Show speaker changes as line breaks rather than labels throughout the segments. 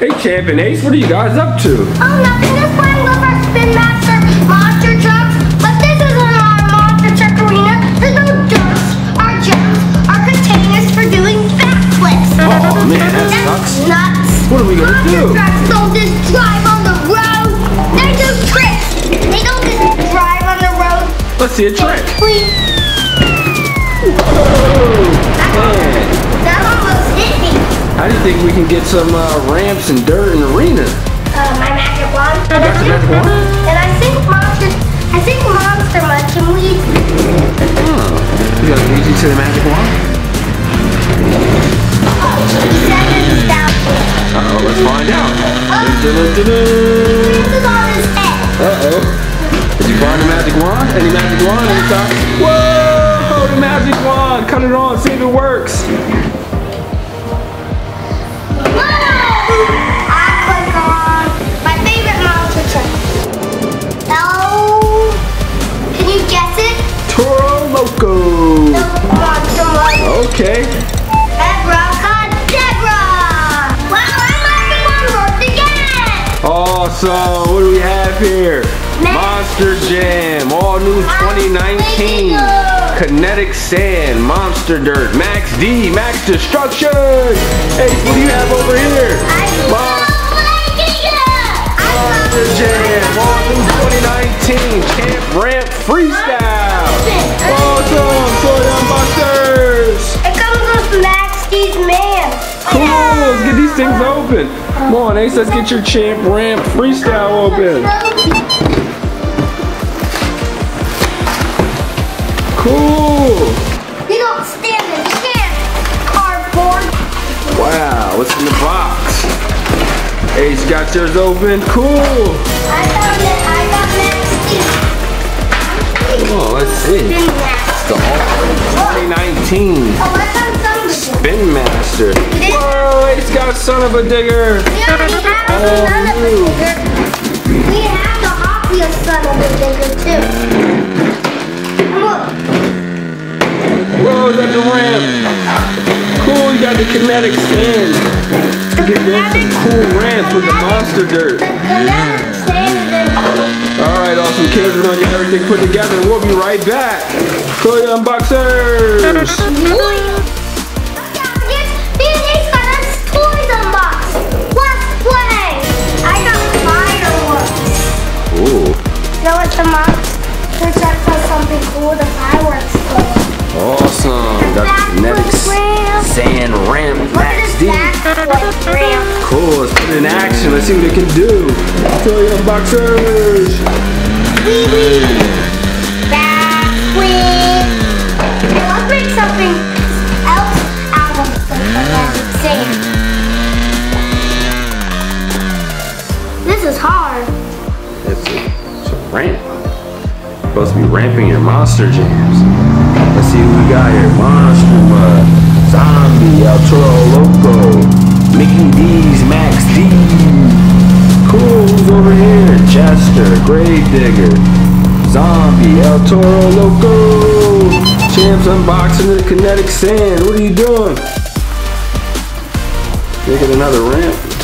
Hey, Champ and Ace, what are you guys up to?
Oh, nothing. Just playing with our Spin Master monster trucks. But this isn't our monster truck arena. There's no dirt. Our gems are containers for doing backflips.
Oh, man, that
That's
sucks.
nuts.
What are we gonna
monster
do?
trucks don't just drive on the road. They do tricks. They don't just drive on the road.
Let's see a trick.
Please.
Man,
That almost hit
how do think we can get some uh, ramps and dirt and arena?
Uh, my magic wand.
got the magic wand?
And I think monster, I think Monster Mutt can lead.
Oh, you gotta lead you to the magic wand?
He said it's down here.
Uh-oh, let's find out.
This is on his head.
Uh-oh. Did you find the magic wand? Any magic wand inside? Whoa! The magic wand! Cut it on, see 2019. Kinetic Sand, Monster Dirt, Max D, Max Destruction. Hey, what do you have over here? Mon- Monster Jam, all 2019. Champ Ramp Freestyle. Awesome. Toy Unboxers.
It comes with Max D's man.
Cool. Let's get these things open. Come on, Ace. Let's get your Champ Ramp Freestyle open. Cool.
Don't stand a chance, cardboard.
Wow, what's in the box? Ace got yours open. Cool.
I found it. I got Max
Oh, let's see.
Spin Max.
The 2019
Oh, I found something.
Spin Master. Whoa, Ace got son of a digger.
We already have
Oh,
the son of a digger. We have the Wheels son of a digger too. Look,
Whoa, that's the ramp. Cool, you got the kinetic sand. You can get some cool ramps with the monster dirt.
kinetic sand
Alright, awesome kids, we're gonna get everything put together and we'll be right back. Toy Unboxers!
Toys. These got us toys unboxed. Let's play. I got fireworks.
Ooh,
You know what the monster truck does something? The fireworks go.
awesome. Got the kinetic
ramp.
sand ramp Max D.
ramp.
Cool, let's put it in action. Let's see what it can do. Toy Unboxers!
Wee
ramping your monster jams. Let's see who we got here. Monster Mutt, Zombie, El Toro Loco, Mickey D's, Max D. Cool, who's over here? Chester, Grave Digger, Zombie, El Toro Loco. Champs unboxing the kinetic sand. What are you doing? Making another ramp.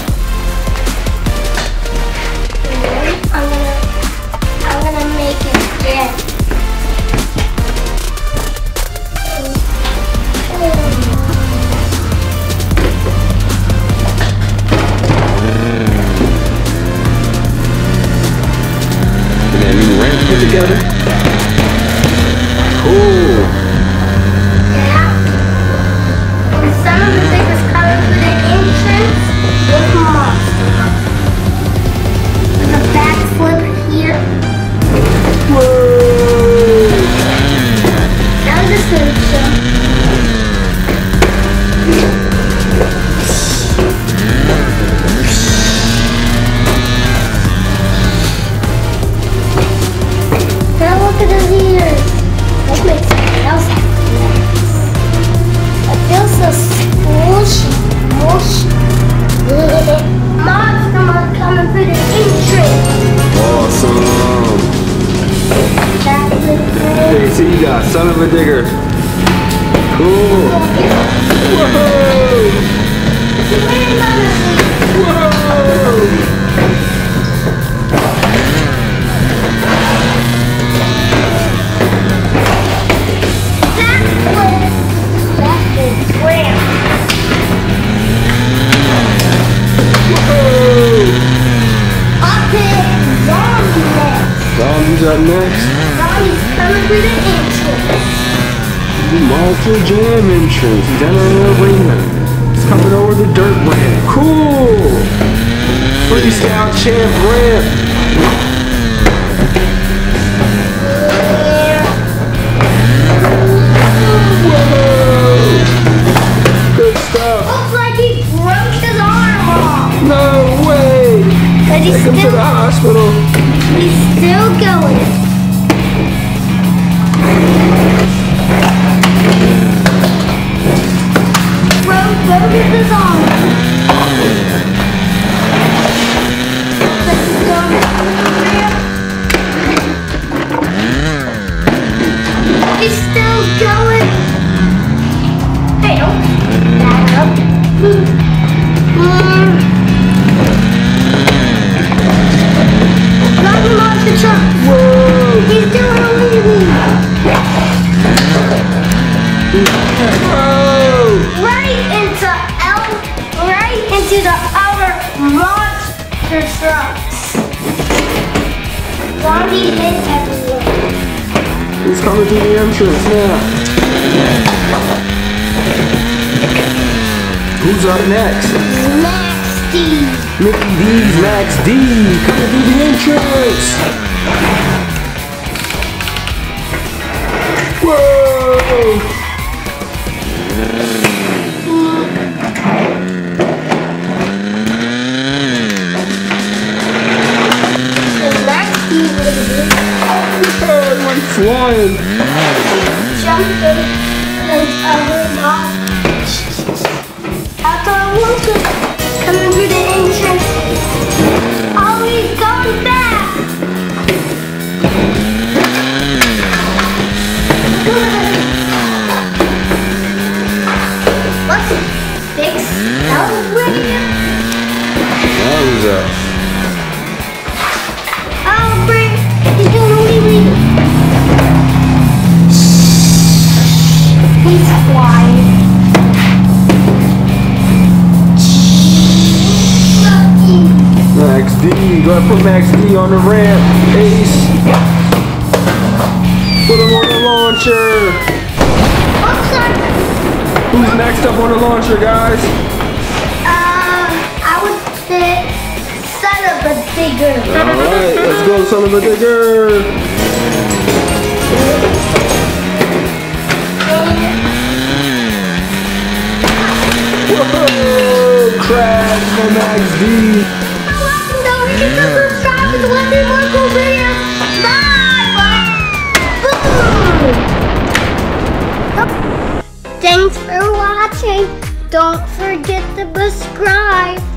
Son of a digger. Cool. Whoa! Whoa!
That's where that's the.
Whoa!
Up here, zombie next.
Zombies up next.
Entrance.
Monster Jam entrance. He's entering the arena. He's coming over the dirt ramp. Cool! Freestyle champ ramp.
Into the other monster trucks. Zombie hit everyone.
He's coming through the entrance now. Who's up next?
Nasty.
Mickey D's Max D coming through the entrance. Whoa!
Jumped in the other monsters. After I woke up, coming through the
D. Go ahead, put Max D on the ramp. Ace. Put him on the launcher. Who's next up on the launcher, guys?
Uh, I would say son of a digger.
Alright, let's go, son of a digger. Whoa! Crash for Max
Thanks for watching. Don't forget to subscribe.